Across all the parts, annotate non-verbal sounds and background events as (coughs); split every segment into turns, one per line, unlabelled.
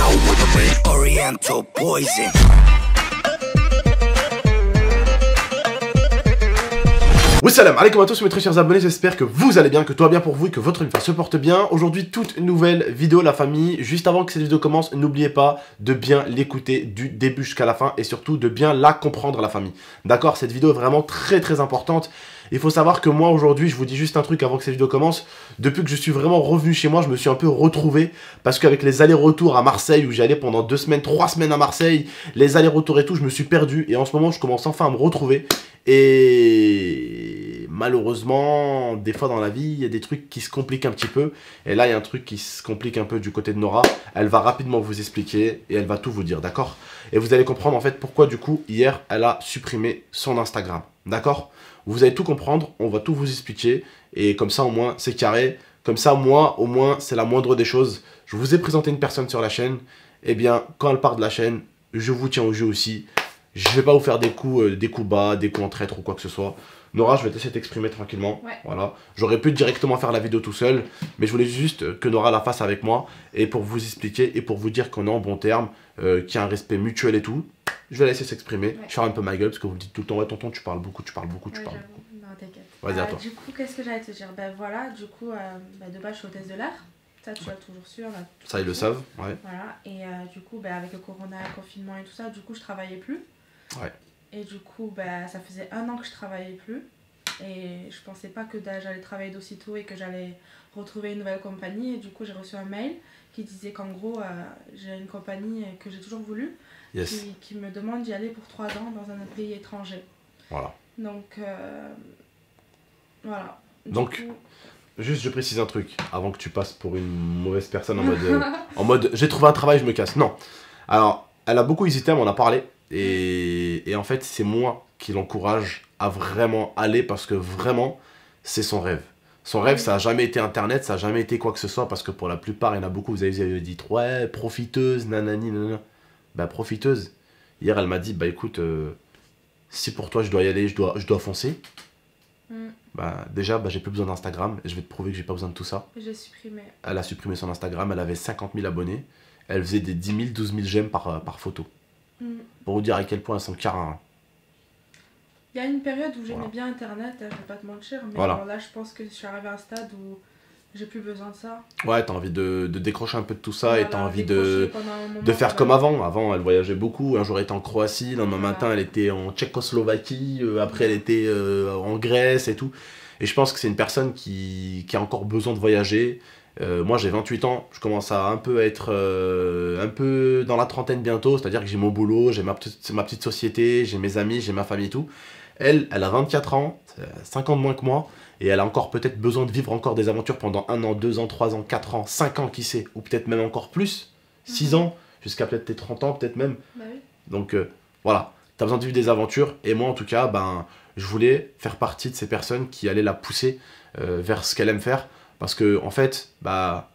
know what? Oriental poison.
Oui, salam alaikum à tous mes très chers abonnés, j'espère que vous allez bien, que tout va bien pour vous et que votre vie se porte bien. Aujourd'hui, toute nouvelle vidéo, la famille. Juste avant que cette vidéo commence, n'oubliez pas de bien l'écouter du début jusqu'à la fin et surtout de bien la comprendre, la famille. D'accord? Cette vidéo est vraiment très très importante. Il faut savoir que moi aujourd'hui, je vous dis juste un truc avant que cette vidéo commence. Depuis que je suis vraiment revenu chez moi, je me suis un peu retrouvé. Parce qu'avec les allers-retours à Marseille, où j'allais pendant deux semaines, trois semaines à Marseille, les allers-retours et tout, je me suis perdu. Et en ce moment, je commence enfin à me retrouver. Et malheureusement, des fois dans la vie, il y a des trucs qui se compliquent un petit peu. Et là, il y a un truc qui se complique un peu du côté de Nora. Elle va rapidement vous expliquer et elle va tout vous dire, d'accord? Et vous allez comprendre en fait pourquoi du coup, hier, elle a supprimé son Instagram, d'accord? Vous allez tout comprendre, on va tout vous expliquer. Et comme ça, au moins, c'est carré. Comme ça, moi, au moins, c'est la moindre des choses. Je vous ai présenté une personne sur la chaîne. Et bien, quand elle part de la chaîne, je vous tiens au jeu aussi. Je vais pas vous faire des coups, euh, des coups bas, des coups en traître ou quoi que ce soit. Nora, je vais te laisser t'exprimer tranquillement.
Ouais.
Voilà. J'aurais pu directement faire la vidéo tout seul, mais je voulais juste que Nora la fasse avec moi et pour vous expliquer et pour vous dire qu'on est en bon terme, euh, qu'il y a un respect mutuel et tout. Je vais la laisser s'exprimer.
Ouais.
Je faire un peu ma gueule parce que vous me dites tout le temps, ouais, tonton, tu parles beaucoup, tu parles beaucoup, tu
Ouais,
parles.
j'avoue. Non, t'inquiète.
Vas-y, à
Euh,
toi.
Du coup, qu'est-ce que j'allais te dire? Ben voilà, du coup, euh, ben, de base, je suis hôtesse de l'air. Ça, tu l'as toujours a toujours
Ça, ils le savent, ouais.
Voilà, et euh, du coup, ben, avec le corona, le confinement et tout ça, du coup, je travaillais plus.
Ouais.
Et du coup, ben, ça faisait un an que je travaillais plus. Et je pensais pas que j'allais travailler d'aussitôt et que j'allais retrouver une nouvelle compagnie. Et du coup, j'ai reçu un mail qui disait qu'en gros, j'ai une compagnie que j'ai toujours voulu,
Yes.
qui, qui me demande d'y aller pour trois ans dans un pays étranger.
Voilà.
Donc, euh, voilà. Du
Donc,
coup-
Juste, je précise un truc avant que tu passes pour une mauvaise personne en mode, euh, (laughs) en mode j'ai trouvé un travail, je me casse. Non. Alors, elle a beaucoup hésité, elle m'en a parlé. Et, et en fait, c'est moi qui l'encourage à vraiment aller parce que vraiment, c'est son rêve. Son rêve, ça a jamais été Internet, ça a jamais été quoi que ce soit parce que pour la plupart, il y en a beaucoup, vous avez, vous avez dit ouais, profiteuse, nanani, nanana. Bah, profiteuse. Hier, elle m'a dit bah écoute, euh, si pour toi je dois y aller, je dois, je dois foncer.
Mm.
Bah, déjà, bah, j'ai plus besoin d'Instagram et je vais te prouver que j'ai pas besoin de tout ça.
J'ai supprimé.
Elle a supprimé son Instagram, elle avait 50 000 abonnés. Elle faisait des 10 000, 12 000 j'aime par, euh, par photo.
Mm.
Pour vous dire à quel point elles sont carin.
Il y a une période où j'aimais
Voilà.
bien Internet, hein, je vais pas te mentir, mais
Voilà.
bon, là je pense que je suis arrivée à un stade où j'ai plus besoin de ça.
Ouais, t'as envie de, de décrocher un peu de tout ça et t'as envie de,
moment,
de faire
voilà.
comme avant. Avant, elle voyageait beaucoup. Un jour, elle était en Croatie. Le lendemain
Voilà.
matin, elle était en Tchécoslovaquie. euh, après, elle était euh, en Grèce et tout. Et je pense que c'est une personne qui, qui a encore besoin de voyager. Euh, moi, j'ai 28 ans. Je commence à un peu être un peu dans la trentaine bientôt. C'est-à-dire que j'ai mon boulot, j'ai ma ma petite société, j'ai mes amis, j'ai ma famille et tout. Elle, elle a 24 ans, euh, 5 ans de moins que moi. Et elle a encore peut-être besoin de vivre encore des aventures pendant un an, deux ans, trois ans, quatre ans, cinq ans, qui sait. Ou peut-être même encore plus. 6
Mhm.
ans, jusqu'à peut-être tes 30 ans, peut-être même.
Bah oui.
Donc euh, voilà, tu as besoin de vivre des aventures. Et moi, en tout cas, ben, je voulais faire partie de ces personnes qui allaient la pousser euh, vers ce qu'elle aime faire. Parce que, en fait, bah,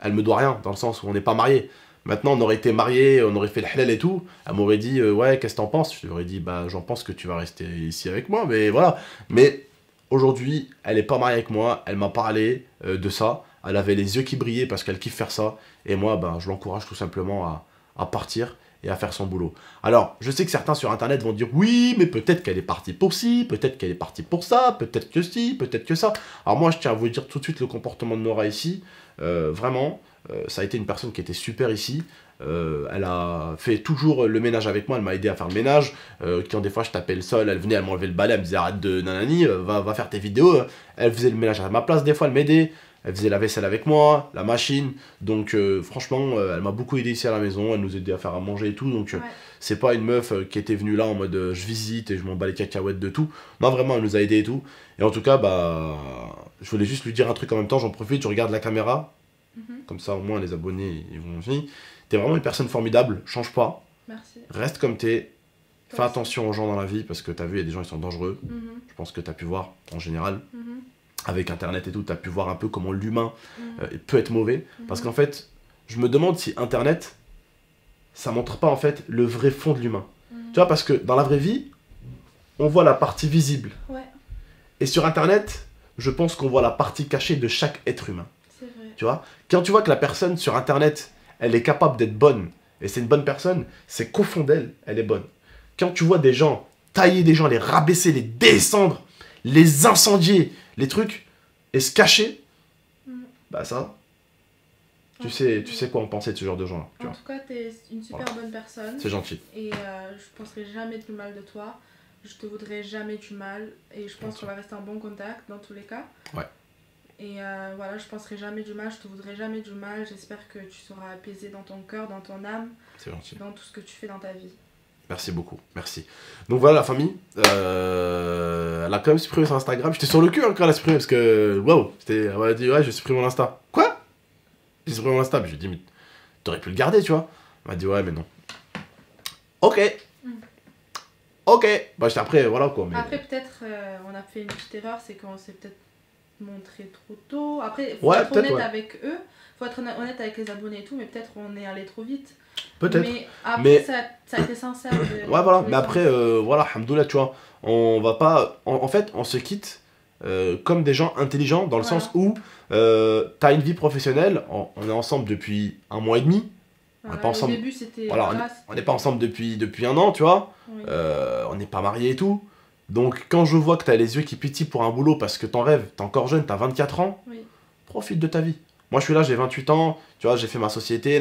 elle me doit rien, dans le sens où on n'est pas mariés. Maintenant, on aurait été mariés, on aurait fait le halal et tout. Elle m'aurait dit, euh, ouais, qu'est-ce que t'en penses? Je lui aurais dit, bah, j'en pense que tu vas rester ici avec moi, mais voilà. Mais aujourd'hui, elle n'est pas mariée avec moi, elle m'a parlé euh, de ça. Elle avait les yeux qui brillaient parce qu'elle kiffe faire ça. Et moi, ben, je l'encourage tout simplement à, à partir et à faire son boulot. Alors, je sais que certains sur internet vont dire oui, mais peut-être qu'elle est partie pour ci, peut-être qu'elle est partie pour ça, peut-être que ci, peut-être que ça. Alors moi, je tiens à vous dire tout de suite le comportement de Nora ici. Euh, vraiment, ça a été une personne qui était super ici. Euh, elle a fait toujours le ménage avec moi, elle m'a aidé à faire le ménage. Euh, quand des fois je tapais le sol, elle venait, elle m'enlevait le balai, elle me disait arrête de nanani, euh, va, va faire tes vidéos. Elle faisait le ménage à ma place, des fois elle m'aidait. Elle faisait la vaisselle avec moi, la machine. Donc euh, franchement, euh, elle m'a beaucoup aidé ici à la maison, elle nous aidait à faire à manger et tout. Donc euh,
Ouais.
c'est pas une meuf euh, qui était venue là en mode euh, je visite et je m'en bats les cacahuètes de tout. Non, vraiment, elle nous a aidé et tout. Et en tout cas, bah, je voulais juste lui dire un truc en même temps, j'en profite, je regarde la caméra.
Mhm.
Comme ça, au moins, les abonnés, ils vont finir. T'es vraiment une personne formidable, change pas,
Merci.
reste comme t'es. Fais attention aux gens dans la vie parce que t'as vu, il y a des gens qui sont dangereux.
Mhm,
Je pense que t'as pu voir en général
mhm,
avec internet et tout, t'as pu voir un peu comment l'humain euh, peut être mauvais. Parce qu'en fait, je me demande si internet ça montre pas en fait le vrai fond de l'humain. Tu vois, parce que dans la vraie vie, on voit la partie visible.
Ouais,
Et sur internet, je pense qu'on voit la partie cachée de chaque être humain. Tu vois Quand tu vois que la personne sur internet, elle est capable d'être bonne, et c'est une bonne personne, c'est qu'au fond d'elle, elle est bonne. Quand tu vois des gens tailler des gens, les rabaisser, les descendre, les incendier, les trucs, et se cacher,
Mm.
bah ça, tu sais, tu sais quoi en penser de ce genre de gens-là. tu
En
vois.
tout cas, t'es une super bonne personne.
C'est gentil.
Et euh, je penserai jamais du mal de toi. Je te voudrais jamais du mal. Et je pense qu'on va rester en bon contact dans tous les cas.
Ouais.
Et euh, voilà, je penserai jamais du mal. Je te voudrais jamais du mal. J'espère que tu seras apaisé dans ton cœur, dans ton âme,
gentil.
dans tout ce que tu fais dans ta vie.
Merci beaucoup, merci. Donc voilà la famille, euh, elle a quand même supprimé son Instagram. J'étais sur le cul hein, quand elle a supprimé parce que waouh, elle m'a dit ouais, je supprime mon Insta. Quoi? J'ai supprimé mon Insta, mais je lui ai dit mais t'aurais pu le garder, tu vois. Elle m'a dit ouais, mais non. Ok.
Mm.
Ok. Bah j'étais après, voilà quoi. Mais...
Après, peut-être, euh, on a fait une petite erreur, c'est qu'on s'est peut-être montré trop tôt. Après, faut
Ouais,
être honnête
ouais.
avec eux. Faut être honnête avec les abonnés et tout, mais peut-être on est allé trop vite.
Peut-être.
Mais après,
Mais-
ça, ça a été sincère. (coughs) de-
Ouais, voilà. Mais après, euh, voilà, Alhamdoulilah, tu vois, on va pas. En, en fait, on se quitte euh, comme des gens intelligents dans le
Voilà.
sens où euh, t'as une vie professionnelle, on, on est ensemble depuis un mois et demi.
Voilà,
pas ensemble.
Au début, c'était.
Voilà, on n'est pas ensemble depuis, depuis un an, tu vois.
Oui.
Euh, on n'est pas mariés et tout. Donc, quand je vois que t'as les yeux qui pétillent pour un boulot parce que t'en rêves, t'es encore jeune, t'as 24 ans,
Oui.
profite de ta vie. Moi, je suis là, j'ai 28 ans, tu vois, j'ai fait ma société,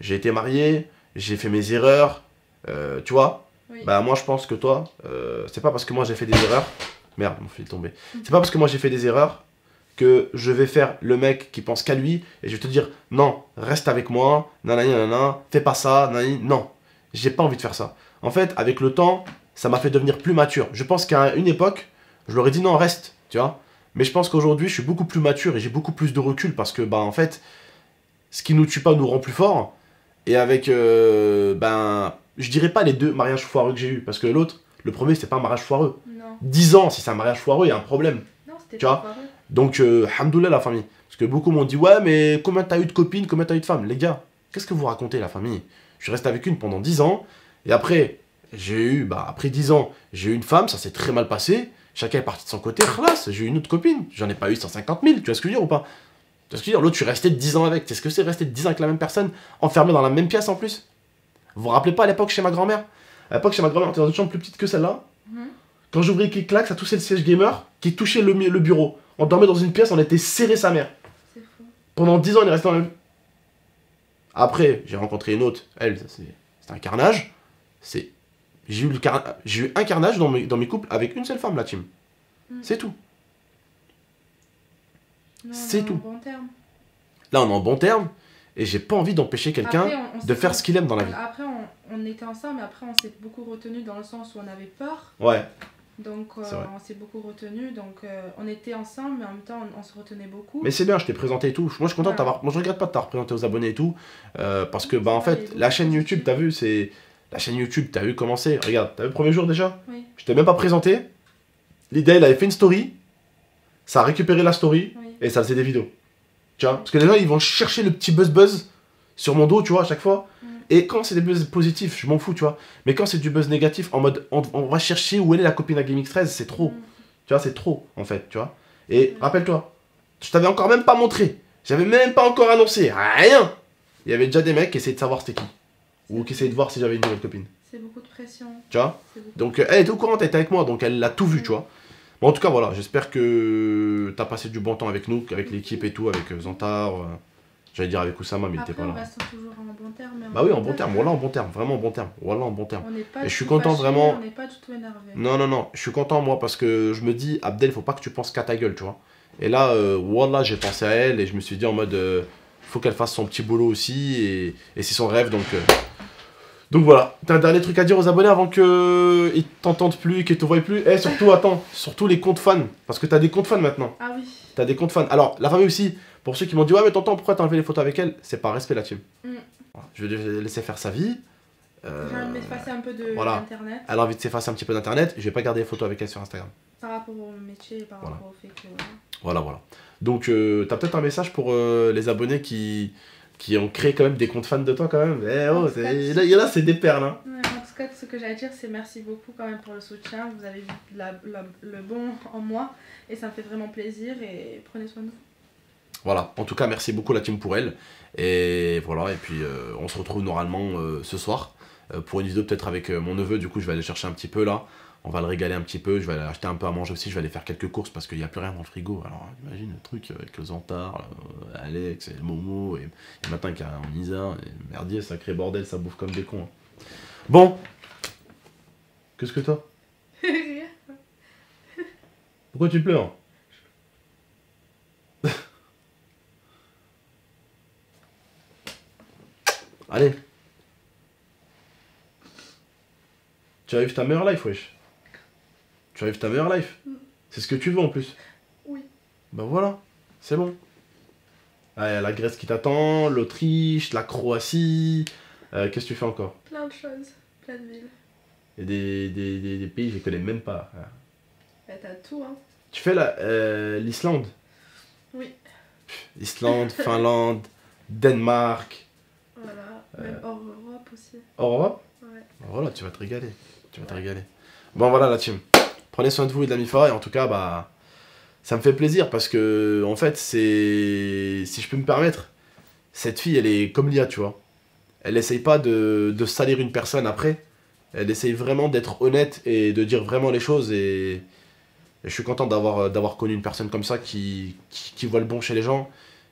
j'ai été marié, j'ai fait mes erreurs, euh, tu vois.
Oui.
Bah, moi, je pense que toi, euh, c'est pas parce que moi j'ai fait des erreurs. Merde, mon fil est tombé. C'est pas parce que moi j'ai fait des erreurs que je vais faire le mec qui pense qu'à lui et je vais te dire non, reste avec moi, nanani nanana, fais pas ça, nanani. Non, j'ai pas envie de faire ça. En fait, avec le temps, ça m'a fait devenir plus mature. Je pense qu'à une époque, je leur ai dit non, reste, tu vois. Mais je pense qu'aujourd'hui, je suis beaucoup plus mature et j'ai beaucoup plus de recul parce que, bah, en fait, ce qui nous tue pas nous rend plus fort. Et avec, euh, ben, je dirais pas les deux mariages foireux que j'ai eu parce que l'autre, le premier, c'était pas un mariage foireux.
Non,
10 ans, si c'est un mariage foireux, il y a un problème.
non c'était
Tu
pas
vois. Donc, euh, la famille. Parce que beaucoup m'ont dit, ouais, mais combien t'as eu de copines, combien t'as eu de femmes? Les gars, qu'est-ce que vous racontez, la famille? Je suis resté avec une pendant 10 ans, et après, j'ai eu, bah, après 10 ans, j'ai eu une femme, ça s'est très mal passé, chacun est parti de son côté, classe, j'ai eu une autre copine, j'en ai pas eu 150 000, tu vois ce que je veux dire ou pas? Tu vois ce que je veux dire? L'autre, je suis resté 10 ans avec, tu sais ce que c'est rester 10 ans avec la même personne, enfermé dans la même pièce en plus? Vous vous rappelez pas à l'époque chez ma grand-mère? À l'époque, chez ma grand-mère, on était dans une chambre plus petite que celle-là,
Mhm.
quand j'ouvrais le clic-clac, ça touchait le siège gamer qui touchait le, bureau. On dormait dans une pièce, on était serré sa mère.
Fou.
Pendant 10 ans, on est resté dans le même. Après, j'ai rencontré une autre. Elle, c'est un carnage. C'est. J'ai eu, car- eu un carnage dans mes, dans mes couples avec une seule femme, la team.
Mm.
C'est tout. C'est tout.
Bon terme.
Là, on est en bon terme. Et j'ai pas envie d'empêcher quelqu'un de faire ce qu'il aime dans la vie.
Après, on, on était ensemble, mais après, on s'est beaucoup retenu dans le sens où on avait peur.
Ouais.
Donc, euh, on s'est beaucoup retenu. Donc, euh, on était ensemble, mais en même temps, on, on se retenait beaucoup.
Mais c'est bien, je t'ai présenté et tout. Moi, je suis content de
Voilà.
t'avoir. Moi, je regrette pas de t'avoir présenté aux abonnés et tout. euh, parce que, bah, en
Ouais,
fait, la chaîne YouTube, t'as vu, c'est. La chaîne YouTube, t'as vu comment c'est? Regarde, t'as vu le premier jour déjà?
Oui,
Je t'ai même pas présenté. L'idée, il avait fait une story. Ça a récupéré la story.
oui.
Et ça faisait des vidéos. Tu vois? Parce que les gens, ils vont chercher le petit buzz-buzz sur mon dos, tu vois, à chaque fois.
Mm.
Et quand c'est des buzz positifs, je m'en fous, tu vois. Mais quand c'est du buzz négatif, en mode on, on va chercher où elle est la copine à Gaming 13, c'est trop.
Mm.
Tu vois, c'est trop, en fait, tu vois. Et rappelle-toi, je t'avais encore même pas montré. J'avais même pas encore annoncé. Rien Il y avait déjà des mecs qui essayaient de savoir c'était qui. Ou qui de voir si j'avais une nouvelle copine.
C'est beaucoup de pression.
Tu vois donc elle était au courant, elle était avec moi, donc elle l'a tout vu, tu vois. Bon, en tout cas, voilà, j'espère que t'as passé du bon temps avec nous, avec l'équipe et tout, avec euh, Zantar. euh, J'allais dire avec Oussama, mais il était pas
on
là.
reste toujours en bon terme. mais
Bah oui, en bon terme, voilà en bon terme, vraiment en bon terme, voilà en bon terme.
On pas
Et je suis
tout
content, vraiment.
On n'est pas du tout énervé.
Non, non, non, je suis content moi parce que je me dis, Abdel, faut pas que tu penses qu'à ta gueule, tu vois. Et là, euh, voilà, j'ai pensé à elle et je me suis dit en mode, euh, faut qu'elle fasse son petit boulot aussi et, et c'est son rêve donc. Euh, Donc voilà, t'as un dernier truc à dire aux abonnés avant que ils t'entendent plus, qu'ils te voient plus? Et surtout, attends, surtout les comptes fans, parce que t'as des comptes fans maintenant.
Ah oui.
T'as des comptes fans. Alors, la famille aussi, pour ceux qui m'ont dit, ouais, mais tonton, pourquoi t'as enlevé les photos avec elle? C'est par respect la team.
Mm.
Je vais la laisser faire sa vie. Euh,
J'ai envie d'effacer un peu de
voilà. elle a envie de s'effacer un petit peu d'internet. Je vais pas garder les photos avec elle sur Instagram.
par rapport au métier et par
Voilà.
rapport au fait que. voilà.
Voilà, voilà. Donc, euh, t'as peut-être un message pour euh, les abonnés qui, qui ont créé quand même des comptes fans de toi, quand même. Eh oh, il y en a- il y en a, c'est des perles, hein.
Ouais, en tout cas, ce que j'allais dire, c'est merci beaucoup quand même pour le soutien. Vous avez vu la- la- le bon en moi et ça me fait vraiment plaisir et prenez soin de vous.
Voilà, en tout cas, merci beaucoup la team pour elle. Et voilà, et puis euh, on se retrouve normalement euh, ce soir euh, pour une vidéo peut-être avec mon neveu. Du coup, je vais aller chercher un petit peu là. On va le régaler un petit peu. Je vais aller acheter un peu à manger aussi. Je vais aller faire quelques courses parce qu'il n'y a plus rien dans le frigo. Alors imagine le truc avec le Zantar, Alex et le Momo. Et, et maintenant qu'il y a un Isa. Et merdier, sacré bordel, ça bouffe comme des cons. hein. Bon, qu'est-ce que t'as? (laughs) Pourquoi tu pleures? (laughs) Allez. Tu vivre ta meilleure life, wesh. Tu vivre ta meilleure life. C'est ce que tu veux en plus.
Oui.
Ben voilà, c'est bon. Ah, il y a la Grèce qui t'attend, l'Autriche, la Croatie. Euh, Qu'est-ce que tu fais encore?
Plein de choses, plein de villes.
A des, des, des, des pays, je les connais même pas. Ah.
Bah t'as tout hein.
Tu fais la- euh, l'Islande?
Oui.
Islande, (laughs) Finlande, Danemark.
Voilà.
Euh.
Même hors Europe aussi.
Au revoir.
Ouais.
Voilà, tu vas te régaler. Tu vas te régaler. Bon, voilà la team. Prenez soin de vous et de la MIFA. Et en tout cas, bah, ça me fait plaisir parce que, en fait, c'est. Si je peux me permettre, cette fille, elle est comme Lia, tu vois. Elle essaye pas de, de salir une personne après. Elle essaye vraiment d'être honnête et de dire vraiment les choses. Et, et je suis content d'avoir d'avoir connu une personne comme ça qui, qui, qui voit le bon chez les gens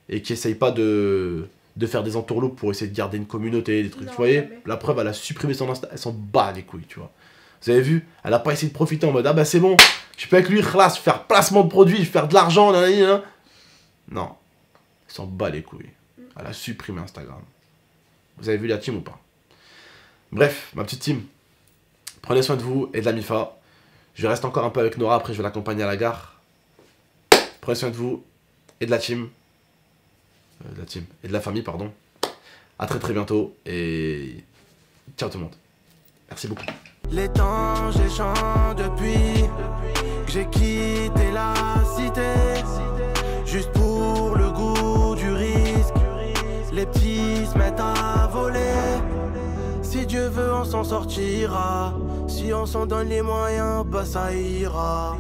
et qui essaye pas de, de faire des entourloupes pour essayer de garder une communauté, des trucs.
Non, jamais.
la preuve, elle a supprimé son Insta, elle s'en bat les couilles, tu vois. Vous avez vu? Elle a pas essayé de profiter en mode Ah bah c'est bon, je peux avec lui, faire placement de produits, faire de l'argent, nanani, nan. Non. Elle s'en bat les couilles. Elle a supprimé Instagram. Vous avez vu la team ou pas? Bref, ma petite team, prenez soin de vous et de la MIFA. Je reste encore un peu avec Nora, après je vais l'accompagner à la gare. Prenez soin de vous et de la team. Euh, de la team. Et de la famille, pardon. À très très bientôt et ciao tout le monde. Merci beaucoup.
Les temps j'échange depuis que j'ai quitté la cité. Juste pour le goût du risque Les petits se mettent à voler. Si Dieu veut on s'en sortira. Si on s'en donne les moyens bah ça ira